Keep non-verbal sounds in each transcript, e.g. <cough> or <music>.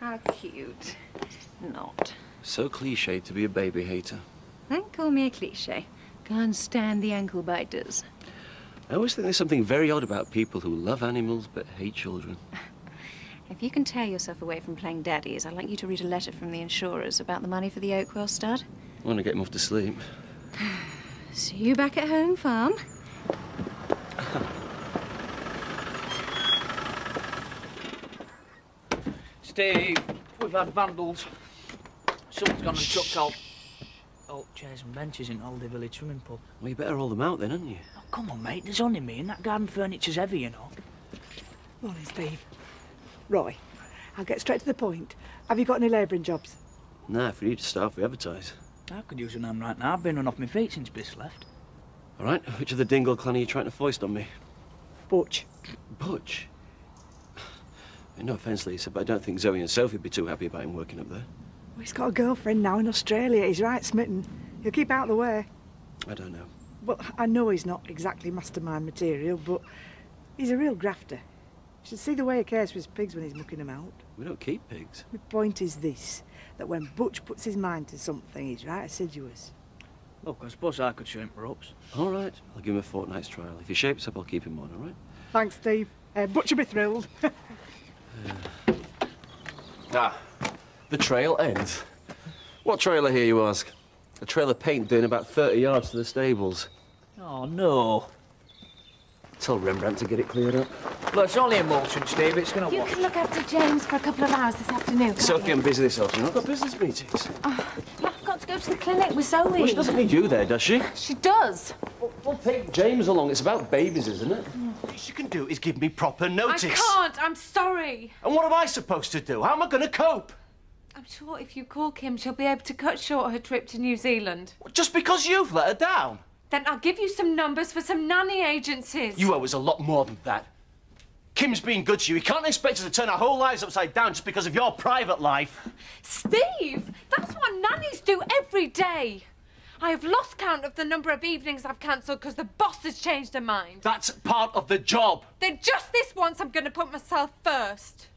How cute. Not. So cliche to be a baby hater. Don't call me a cliche. Can't stand the ankle biters. I always think there's something very odd about people who love animals but hate children. <laughs> If you can tear yourself away from playing daddies, I'd like you to read a letter from the insurers about the money for the Oakwell stud. I want to get him off to sleep. <sighs> See you back at home farm. Steve, we've had vandals. Someone's gone and chucked all, old chairs and benches in Holiday Village swimming pool. Well, you better roll them out then, hadn't you? Oh, come on, mate. There's only me, and that garden furniture's heavy, you know. Morning, Steve. Roy, I'll get straight to the point. Have you got any labouring jobs? Nah, for we need to staff, we advertise. I could use an hand right now. I've been run off my feet since Biff left. All right, which of the Dingle clan are you trying to foist on me? Butch. Butch? No offence, Lisa, but I don't think Zoe and Sophie would be too happy about him working up there. Well, he's got a girlfriend now in Australia. He's right smitten. He'll keep out of the way. I don't know. Well, I know he's not exactly mastermind material, but he's a real grafter. You should see the way he cares for his pigs when he's mucking them out. We don't keep pigs. The point is this, that when Butch puts his mind to something, he's right assiduous. Look, I suppose I could show him ropes. All right, I'll give him a fortnight's trial. If he shapes up, I'll keep him on, all right? Thanks, Steve. Uh, Butch will be thrilled. <laughs> Ah, the trail ends. What trail I hear you ask? A trail of paint doing about 30 yards to the stables. Oh, no. Tell Rembrandt to get it cleared up. Look, it's only emulsion, Steve. It's going to You wash. can look after James for a couple of hours this afternoon. can't Sophie, you? getting busy this afternoon. I've got business meetings. I've got to go to the clinic with Zoe. Well, she doesn't need you there, does she? She does. Well, well, take James along. It's about babies, isn't it? All you can do is give me proper notice. I can't. I'm sorry. And what am I supposed to do? How am I going to cope? I'm sure if you call Kim, she'll be able to cut short her trip to New Zealand. Just because you've let her down? Then I'll give you some numbers for some nanny agencies. You owe us a lot more than that. Kim's been good to you. You can't expect us to turn our whole lives upside down just because of your private life. Steve, that's what nannies do every day. I have lost count of the number of evenings I've cancelled because the boss has changed her mind. That's part of the job. Then just this once, I'm going to put myself first.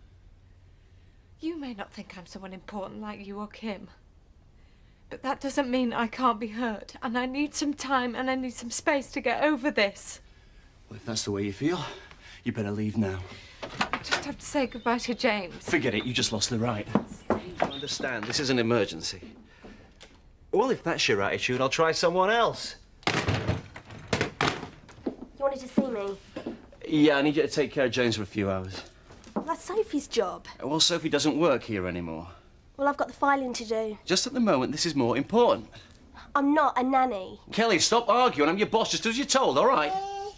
You may not think I'm someone important like you or Kim. But that doesn't mean I can't be hurt, and I need some time and I need some space to get over this. Well, if that's the way you feel, you better leave now. I just have to say goodbye to James. Forget it. You just lost the right. You Understand, this is an emergency. Well, if that's your attitude, I'll try someone else. You wanted to see me? Yeah, I need you to take care of James for a few hours. Well, that's Sophie's job. Well, Sophie doesn't work here anymore. Well, I've got the filing to do. Just at the moment, this is more important. I'm not a nanny. Kelly, stop arguing. I'm your boss. Just do as you're told, all right?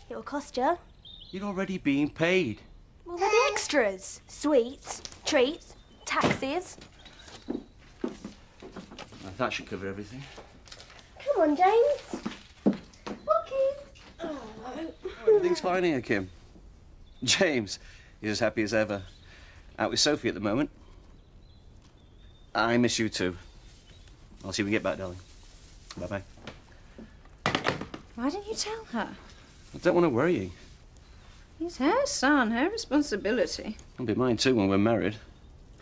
It'll cost you. You're already being paid. Well, the extras? Sweets, treats, taxis. That should cover everything. Come on, James. Walkies. Oh, everything's fine here, Kim. James is as happy as ever. Out with Sophie at the moment. I miss you too. I'll see you when we get back, darling. Bye bye. Why didn't you tell her? I don't want to worry you. He's her son, her responsibility. It'll be mine too when we're married.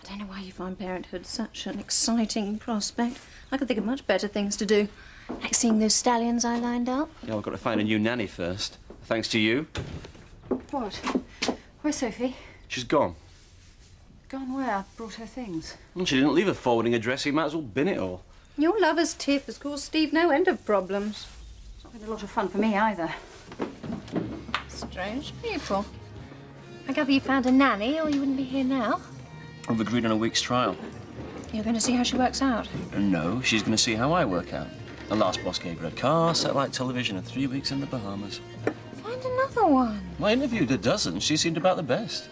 I don't know why you find parenthood such an exciting prospect. I could think of much better things to do. Like seeing those stallions I lined up. Yeah, I've got to find a new nanny first. Thanks to you. What? Where's Sophie? She's gone. Gone where? I brought her things. Well, she didn't leave a forwarding address, He might as well bin it all. Your lover's tip has caused Steve no end of problems. It's not been a lot of fun for me either. Strange people. I gather you found a nanny, or you wouldn't be here now. I've agreed on a week's trial. You're going to see how she works out. No, she's going to see how I work out. The last boss gave her a car, satellite television, and three weeks in the Bahamas. Find another one. I interviewed a dozen. She seemed about the best.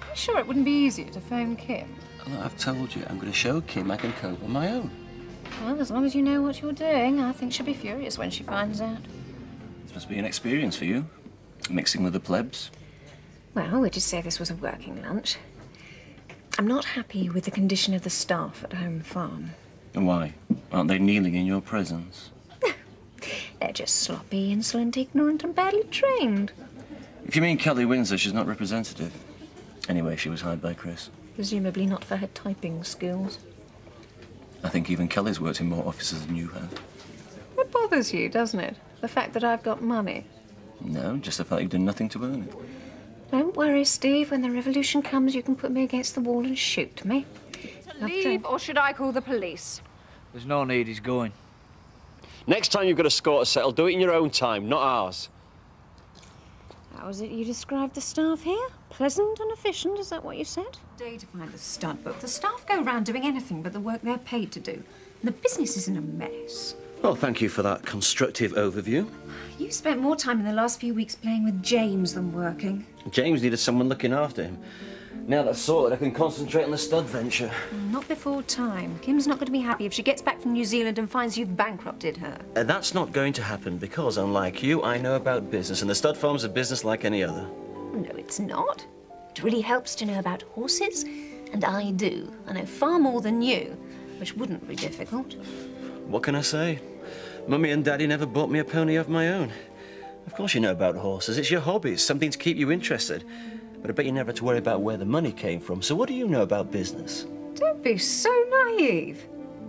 I'm sure it wouldn't be easier to phone Kim. Look, I've told you, I'm going to show Kim I can cope on my own. Well, as long as you know what you're doing, I think she'll be furious when she finds out. This must be an experience for you, mixing with the plebs. Well, we just say this was a working lunch. I'm not happy with the condition of the staff at Home Farm. And why? Aren't they kneeling in your presence? <laughs> They're just sloppy, insolent, ignorant, and badly trained. If you mean Kelly Windsor, she's not representative. Anyway, she was hired by Chris. Presumably not for her typing skills. I think even Kelly's worked in more offices than you have. It bothers you, doesn't it? The fact that I've got money. No, just the fact you've done nothing to earn it. Don't worry, Steve. When the revolution comes, you can put me against the wall and shoot me. I've Leave, or should I call the police? There's no need, he's going. Next time you've got a score to settle, do it in your own time, not ours. How is it you described the staff here? Pleasant and efficient, is that what you said? Day to find the stud book. The staff go round doing anything but the work they're paid to do. And the business is in a mess. Well, thank you for that constructive overview. You spent more time in the last few weeks playing with James than working. James needed someone looking after him. Now that's sorted, I can concentrate on the stud venture. Not before time. Kim's not going to be happy if she gets back from New Zealand and finds you've bankrupted her. Uh, that's not going to happen because, unlike you, I know about business, and the stud farm's a business like any other. No, it's not. It really helps to know about horses, and I do. I know far more than you, which wouldn't be difficult. What can I say? Mummy and Daddy never bought me a pony of my own. Of course you know about horses. It's your hobby. It's something to keep you interested. But I bet you never had to worry about where the money came from. So what do you know about business? Don't be so naive.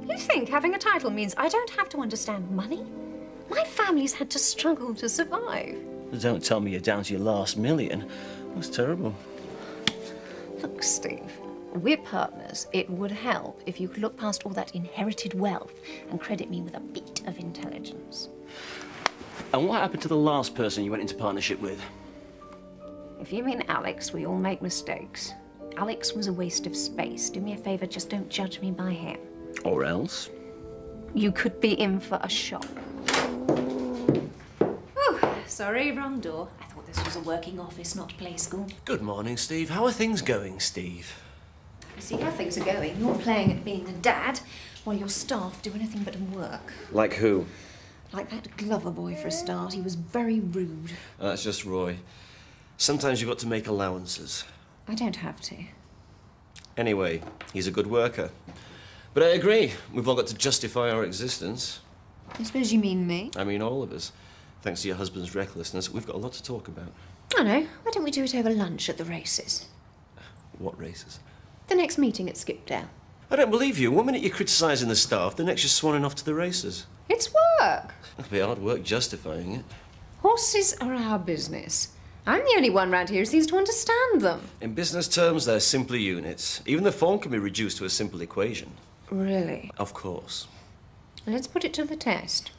You think having a title means I don't have to understand money? My family's had to struggle to survive. Don't tell me you're down to your last million. That's terrible. Look, Steve, we're partners. It would help if you could look past all that inherited wealth and credit me with a bit of intelligence. And what happened to the last person you went into partnership with? If you mean Alex, we all make mistakes. Alex was a waste of space. Do me a favor, just don't judge me by him. Or else? You could be in for a shock. Oh, sorry, wrong door. I thought this was a working office, not play school. Good morning, Steve. How are things going, Steve? I see how things are going. You're playing at being a dad while your staff do anything but work. Like who? Like that Glover boy for a start. He was very rude. That's just Roy. Sometimes you've got to make allowances. I don't have to. Anyway, he's a good worker. But I agree, we've all got to justify our existence. I suppose you mean me? I mean, all of us. Thanks to your husband's recklessness, we've got a lot to talk about. I know. Why don't we do it over lunch at the races? What races? The next meeting at Skipdale. I don't believe you. One minute you're criticising the staff, the next you're swanning off to the races. It's work. It'll be hard work justifying it. Horses are our business. I'm the only one round here who seems to understand them. In business terms, they're simply units. Even the form can be reduced to a simple equation. Really? Of course. Let's put it to the test.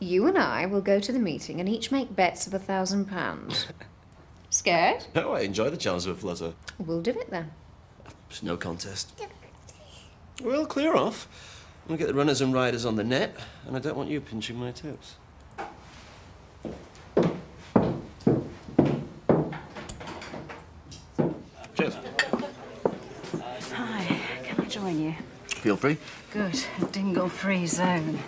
You and I will go to the meeting and each make bets of a thousand pounds. <laughs> Scared? No, I enjoy the chance of a flutter. We'll do it then. It's no contest. We'll clear off. We'll get the runners and riders on the net, and I don't want you pinching my toes. Cheers. Hi, can I join you? Feel free. Good, a dingle-free zone.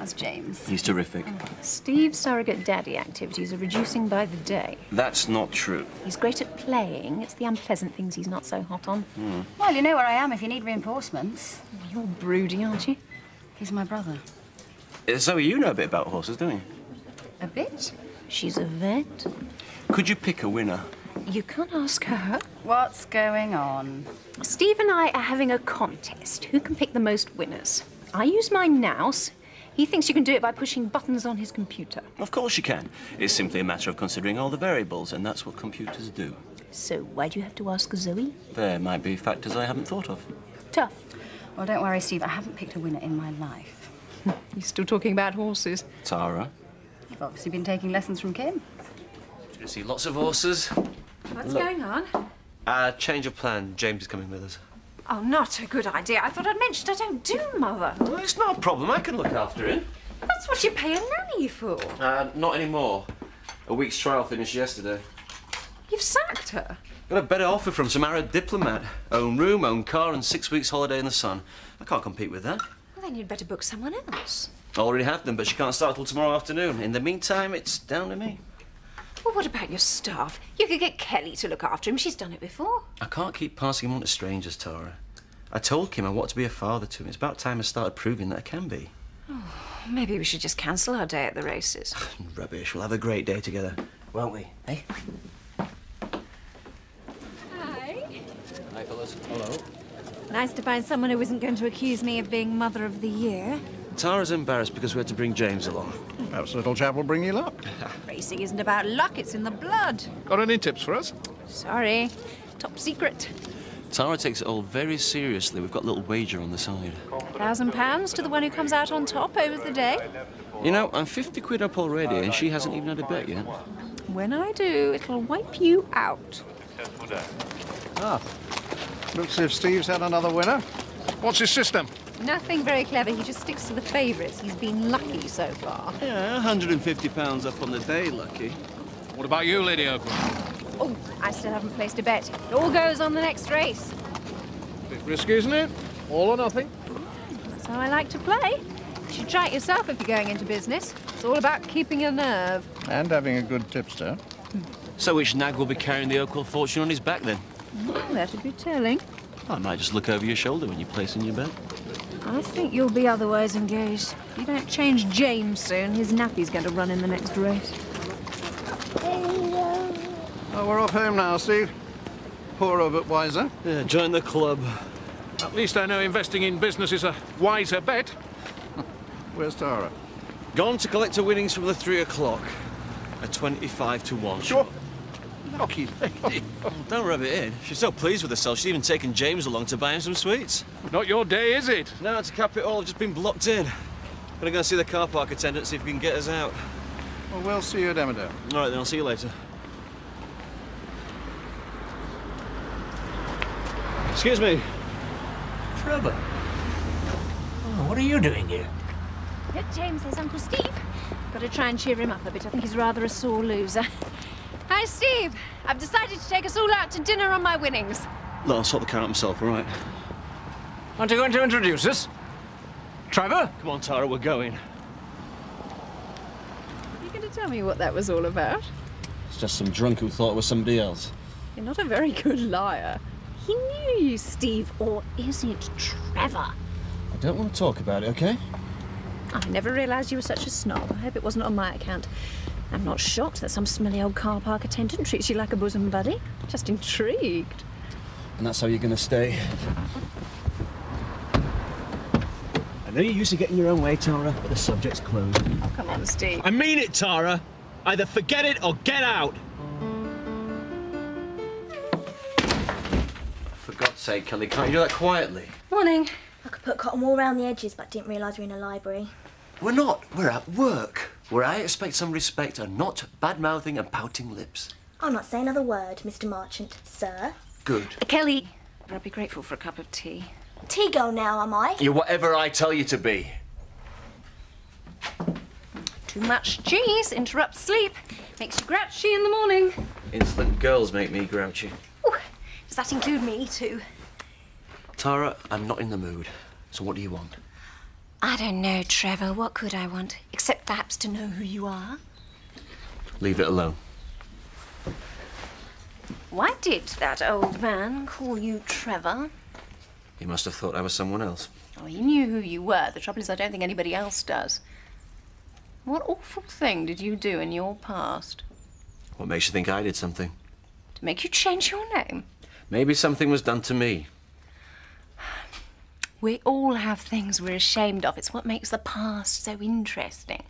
How's James? He's terrific. Steve's surrogate daddy activities are reducing by the day. That's not true. He's great at playing. It's the unpleasant things he's not so hot on. Well, you know where I am if you need reinforcements. You're broody, aren't you? He's my brother. Uh, Zoe, you know a bit about horses, don't you? A bit. She's a vet. Could you pick a winner? You can't ask her. What's going on? Steve and I are having a contest. Who can pick the most winners? I use my nous. He thinks you can do it by pushing buttons on his computer. Of course you can. It's simply a matter of considering all the variables, and that's what computers do. So why do you have to ask Zoe? There might be factors I haven't thought of. Tough. Well, don't worry, Steve. I haven't picked a winner in my life. <laughs> You're still talking about horses. Tara? You've obviously been taking lessons from Kim. You see lots of horses. What's Look. going on? Uh, change of plan. James is coming with us. Oh, not a good idea. I thought I'd mentioned I don't do mother. Well, it's not a problem. I can look after him. That's what you pay a nanny for. Uh, not anymore. A week's trial finished yesterday. You've sacked her. Got a better offer from some Arab diplomat. Own room, own car, and six weeks holiday in the sun. I can't compete with that. Well, then you'd better book someone else. I already have them, but she can't start till tomorrow afternoon. In the meantime, it's down to me. Well, what about your staff? You could get Kelly to look after him. She's done it before. I can't keep passing him on to strangers, Tara. I told Kim I want to be a father to him. It's about time I started proving that I can be. Oh, Maybe we should just cancel our day at the races. <laughs> Rubbish. We'll have a great day together, won't we? Eh? Hi. Hi, fellas. Hello. Nice to find someone who isn't going to accuse me of being Mother of the Year. Tara's embarrassed because we had to bring James along. Perhaps little chap will bring you luck. <laughs> Racing isn't about luck, it's in the blood. Got any tips for us? Sorry. Top secret. Tara takes it all very seriously. We've got a little wager on the side. Thousand pounds to the one who comes out on top over the day. You know, I'm 50 quid up already, and she hasn't even had a bet yet. When I do, it'll wipe you out. Ah. Looks as if Steve's had another winner. What's his system? Nothing very clever. He just sticks to the favourites. He's been lucky so far. Yeah, 150 pounds up on the day, lucky. What about you, Lady Oakwell? Oh, I still haven't placed a bet. It all goes on the next race. Bit risky, isn't it? All or nothing. That's how I like to play. You should try it yourself if you're going into business. It's all about keeping your nerve. And having a good tipster. So which nag will be carrying the Oakwell fortune on his back, then? Mm, that'd be telling. I might just look over your shoulder when you're placing your bet. I think you'll be otherwise engaged. If you don't change James soon, his nappy's going to run in the next race. Oh, we're off home now, Steve. Poor Robert Wiser. Yeah, join the club. At least I know investing in business is a wiser bet. <laughs> Where's Tara? Gone to collect her winnings from the three o'clock. A 25 to 1. Sure. Lucky lady. <laughs> Don't rub it in. She's so pleased with herself, she's even taken James along to buy him some sweets. Not your day, is it? Now, to cap it all, I've just been blocked in. Gonna go see the car park attendant, see if we can get us out. Well, we'll see you at Emmerdale. All right, then, I'll see you later. Excuse me. Trevor. Oh, what are you doing here? Look, James, there's Uncle Steve. Got to try and cheer him up a bit. I think he's rather a sore loser. <laughs> Hi, Steve. I've decided to take us all out to dinner on my winnings. Look, I'll sort the car out myself, all right? Aren't you going to introduce us? Trevor? Come on, Tara, we're going. Are you going to tell me what that was all about? It's just some drunk who thought it was somebody else. You're not a very good liar. He knew you, Steve, or is it Trevor? I don't want to talk about it, okay? I never realised you were such a snob. I hope it wasn't on my account. I'm not shocked that some smelly old car park attendant treats you like a bosom buddy. Just intrigued. And that's how you're going to stay. I know you're used to getting your own way, Tara, but the subject's closed. Oh, come on, Steve. I mean it, Tara. Either forget it or get out. For God's sake, Kelly, can't you do that quietly? Morning. I could put cotton wool around the edges, but didn't realise we are in a library. We're not. We're at work, where I expect some respect and not bad-mouthing and pouting lips. I'll not say another word, Mr. Marchant, sir. Good. Uh, Kelly, I'd be grateful for a cup of tea. Tea girl now, am I? You're whatever I tell you to be. Too much cheese interrupts sleep. Makes you grouchy in the morning. Instant girls make me grouchy. Ooh, does that include me too? Tara, I'm not in the mood. So what do you want? I don't know, Trevor. What could I want? Except perhaps to know who you are. Leave it alone. Why did that old man call you Trevor? He must have thought I was someone else. Oh, he knew who you were. The trouble is, I don't think anybody else does. What awful thing did you do in your past What makes you think I did something? to make you change your name? Maybe something was done to me. We all have things we're ashamed of. It's what makes the past so interesting.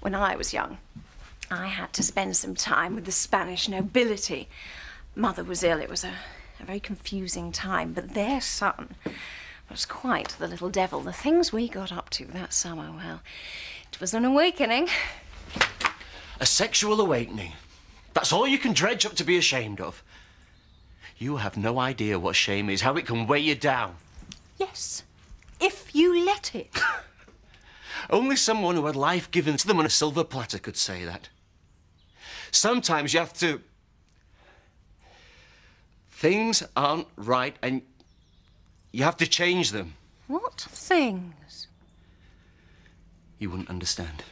When I was young, I had to spend some time with the Spanish nobility. Mother was ill. It was a, a very confusing time, but their son was quite the little devil. The things we got up to that summer, well, it was an awakening. A sexual awakening. That's all you can dredge up to be ashamed of. You have no idea what shame is, how it can weigh you down. Yes, if you let it. <laughs> Only someone who had life given to them on a silver platter could say that. Sometimes you have to. Things aren't right and you have to change them. What things? You wouldn't understand.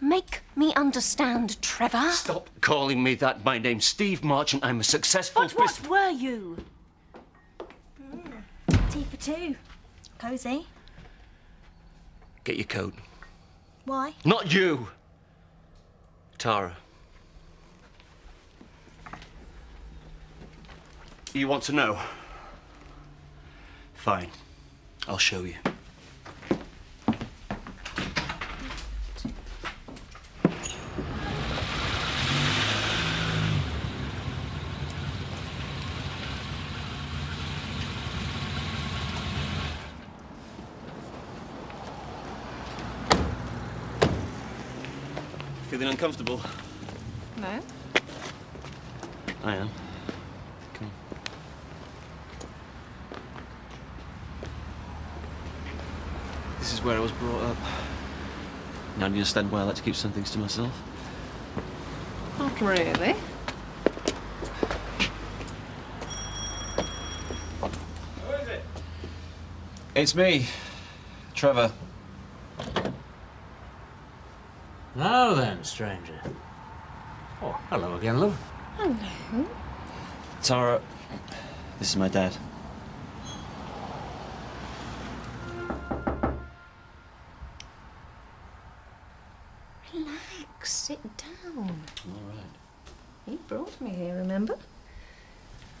Make me understand, Trevor. Stop calling me that. My name's Steve Marchant. I'm a successful But what were you? Tea for two. Cosy. Get your coat. Why? Not you! Tara. You want to know? Fine. I'll show you. Feeling uncomfortable? No? I am. Come on. This is where I was brought up. Now do you understand why I like to keep some things to myself? Not really. Who is it? It's me, Trevor. Now then, stranger. Oh, hello again, love. Hello. Tara, this is my dad. Relax, sit down. All right. You brought me here, remember?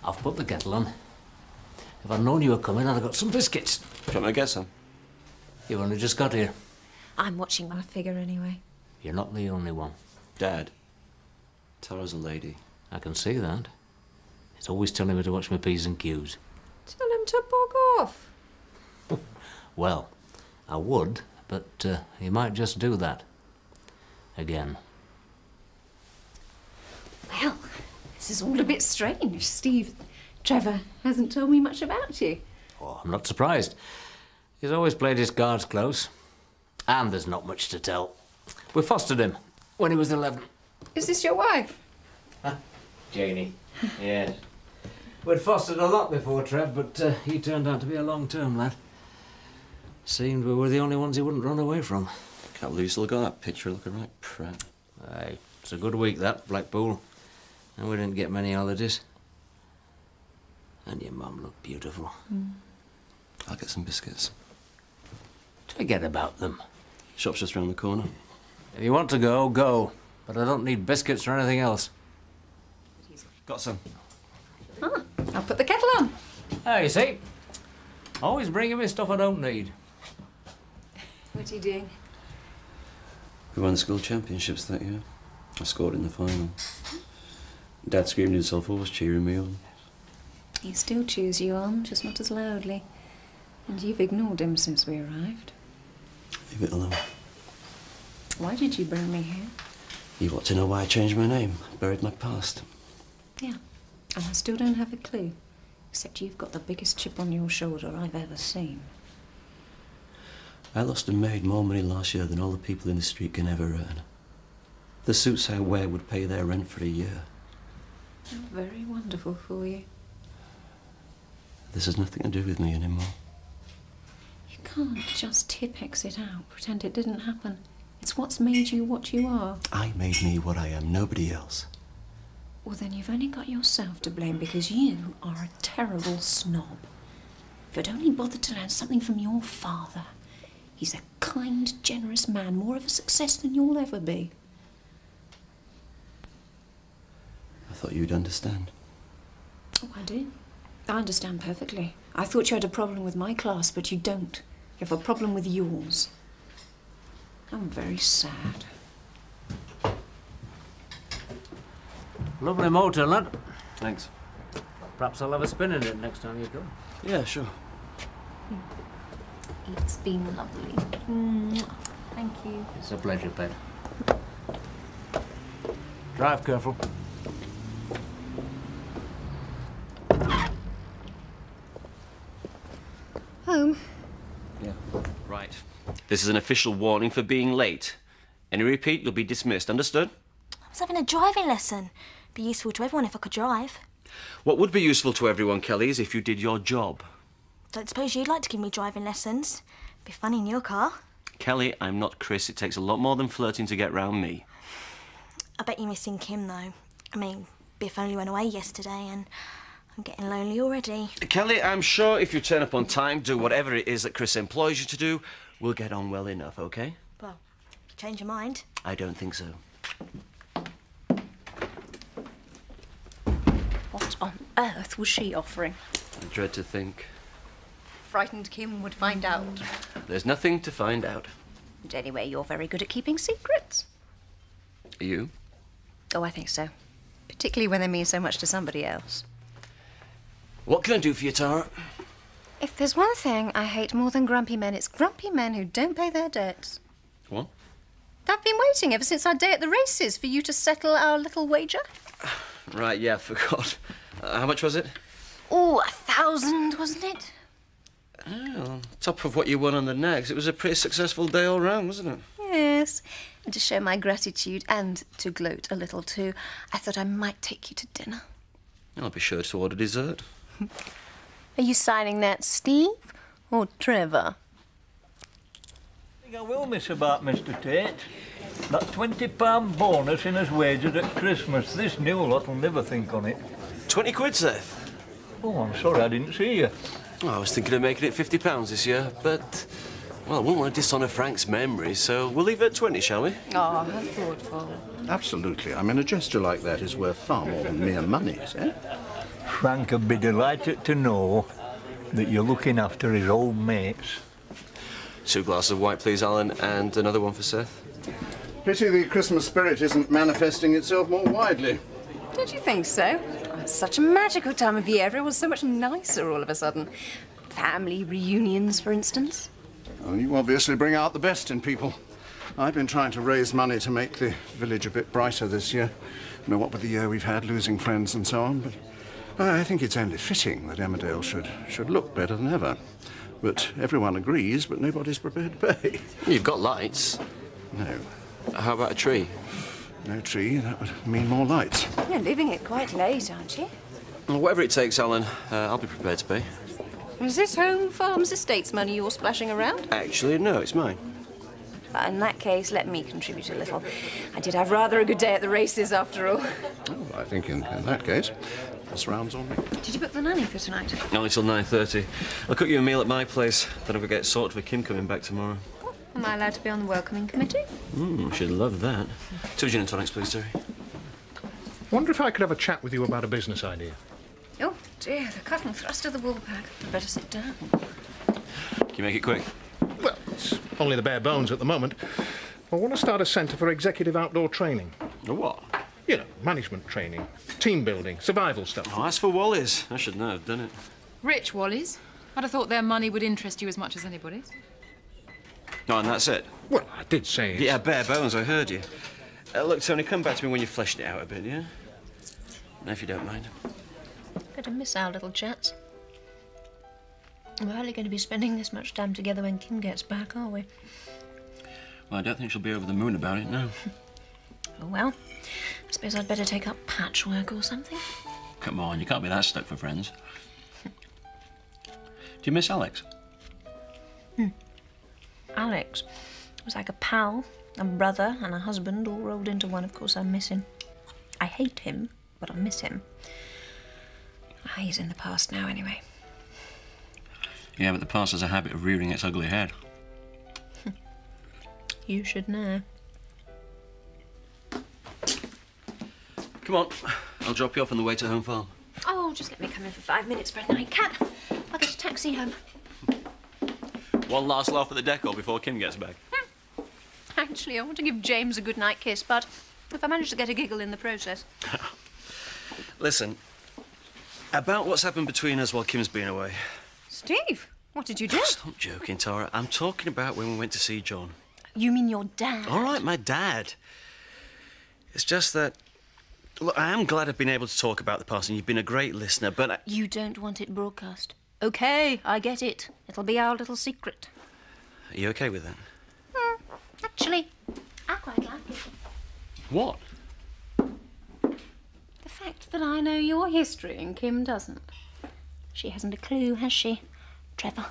I've put the kettle on. If I'd known you were coming, I'd have got some biscuits. Do you want me to get some? You only just got here. I'm watching my figure anyway. You're not the only one. Dad, Tara's a lady. I can see that. He's always telling me to watch my P's and Q's. Tell him to bog off. <laughs> Well, I would, but uh, he might just do that. Again. Well, this is all a bit strange. Steve, Trevor hasn't told me much about you. Oh, I'm not surprised. He's always played his cards close. And there's not much to tell. We fostered him when he was 11. Is this your wife? Janie. <laughs> yes. We'd fostered a lot before Trev, but uh, he turned out to be a long-term lad. Seemed we were the only ones he wouldn't run away from. Can't believe you still got that picture looking right proud. Aye, it's a good week that, Blackpool. And we didn't get many holidays. And your mum looked beautiful. I'll get some biscuits. Forget about them. Shop's just round the corner. If you want to go, go. But I don't need biscuits or anything else. Got some. Ah, I'll put the kettle on. Hey, you see? Always bringing me stuff I don't need. What are you doing? We won the school championships that year. I scored in the final. Dad screamed himself off, cheering me on. He still cheers you on, just not as loudly. And you've ignored him since we arrived. Leave it alone. Why did you bring me here? You want to know why I changed my name? Buried my past. Yeah. And I still don't have a clue. Except you've got the biggest chip on your shoulder I've ever seen. I lost and made more money last year than all the people in the street can ever earn. The suits I wear would pay their rent for a year. Very wonderful for you. This has nothing to do with me anymore. You can't just tip exit out, pretend it didn't happen. It's what's made you what you are. I made me what I am, nobody else. Well, then you've only got yourself to blame because you are a terrible snob. If you'd only bothered to learn something from your father. He's a kind, generous man, more of a success than you'll ever be. I thought you'd understand. Oh, I do. I understand perfectly. I thought you had a problem with my class, but you don't. You have a problem with yours. I'm very sad. Lovely motor, lad. Thanks. Perhaps I'll have a spin in it next time you come. Yeah, sure. It's been lovely. Mwah. Thank you. It's a pleasure, pet. Drive careful. Home. This is an official warning for being late. Any repeat, you'll be dismissed. Understood? I was having a driving lesson. Be useful to everyone if I could drive. What would be useful to everyone, Kelly, is if you did your job. Don't suppose you'd like to give me driving lessons? Be funny in your car. Kelly, I'm not Chris. It takes a lot more than flirting to get round me. I bet you're missing Kim though. I mean, Biff only went away yesterday and I'm getting lonely already. Kelly, I'm sure if you turn up on time, do whatever it is that Chris employs you to do, we'll get on well enough, okay? Well, if you change your mind. I don't think so. What? What on earth was she offering? I dread to think. Frightened Kim would find out. There's nothing to find out. And anyway, you're very good at keeping secrets. Are you? Oh, I think so. Particularly when they mean so much to somebody else. What can I do for you, Tara? If there's one thing I hate more than grumpy men, it's grumpy men who don't pay their debts. What? I've been waiting ever since our day at the races for you to settle our little wager. <sighs> Right, yeah, I forgot. Uh, how much was it? Oh, a thousand, wasn't it? Oh, on top of what you won on the nags. It was a pretty successful day all round, wasn't it? Yes. And to show my gratitude and to gloat a little too, I thought I might take you to dinner. I'll be sure to order dessert. <laughs> Are you signing that, Steve or Trevor? I think I will miss about Mr. Tate. That £20 bonus in his wages at Christmas. This new lot will never think on it. 20 quid, Seth? Oh, I'm sorry I didn't see you. Well, I was thinking of making it £50 this year, but, well, I wouldn't want to dishonour Frank's memory, so we'll leave it at 20, shall we? Oh, how thoughtful. Absolutely. I mean, a gesture like that is worth far more than mere money, eh? Frank would be delighted to know that you're looking after his old mates. Two glasses of white, please, Alan, and another one for Seth. Pity the Christmas spirit isn't manifesting itself more widely. Don't you think so? Oh, it's such a magical time of year. Everyone's so much nicer all of a sudden. Family reunions, for instance. Well, you obviously bring out the best in people. I've been trying to raise money to make the village a bit brighter this year. You know, what with the year we've had, losing friends and so on, but I think it's only fitting that Emmerdale should, should look better than ever. But everyone agrees, but nobody's prepared to pay. <laughs> You've got lights. No. How about a tree? No tree, that would mean more lights. You're leaving it quite late, aren't you? Well, whatever it takes, Alan, uh, I'll be prepared to pay. Is this Home Farms Estates money you're splashing around? Actually, no, it's mine. Uh, In that case, let me contribute a little. I did have rather a good day at the races, after all. Oh, I think in, in that case, this round's on me. Did you book the nanny for tonight? Only till 9.30. I'll cook you a meal at my place, then I'll go get sorted for Kim coming back tomorrow. Am I allowed to be on the welcoming committee? Mmm, she'd love that. Two gin and tonics, please, Terry. Wonder if I could have a chat with you about a business idea. Oh, dear, the cut and thrust of the Woolpack. I'd better sit down. Can you make it quick? Well, it's only the bare bones at the moment. I want to start a centre for executive outdoor training. A what? You know, management training, team building, survival stuff. Oh, as for Wally's, I should know, have done it. Rich Wally's. I'd have thought their money would interest you as much as anybody's. No, and that's it. Well, I did say it's... Yeah, bare bones, I heard you. Uh, look, Tony, come back to me when you've fleshed it out a bit, yeah? No, if you don't mind. Gonna miss our little chats. We're hardly going to be spending this much time together when Kim gets back, are we? Well, I don't think she'll be over the moon about it, no. <laughs> Oh well. I suppose I'd better take up patchwork or something. Come on, you can't be that stuck for friends. Do you miss Alex? Hmm. Alex was like a pal, a brother, and a husband all rolled into one. Of course, I miss him. I hate him, but I miss him. Ah, he's in the past now, anyway. Yeah, but the past has a habit of rearing its ugly head. <laughs> You should know. Come on, I'll drop you off on the way to Home Farm. Oh, just let me come in for five minutes for a night nightcap. I'll get a taxi home. One last laugh at the decor before Kim gets back. Hmm. Actually, I want to give James a good night kiss, but if I manage to get a giggle in the process. <laughs> Listen, about what's happened between us while Kim's been away. Steve, what did you do? Stop joking, Tara. I'm talking about when we went to see John. You mean your dad? All right, my dad. It's just that. Look, I am glad I've been able to talk about the past, and you've been a great listener, but I... You don't want it broadcast. Okay, I get it. It'll be our little secret. Are you okay with that? Hmm, actually, I quite like it. What? The fact that I know your history and Kim doesn't. She hasn't a clue, has she, Trevor?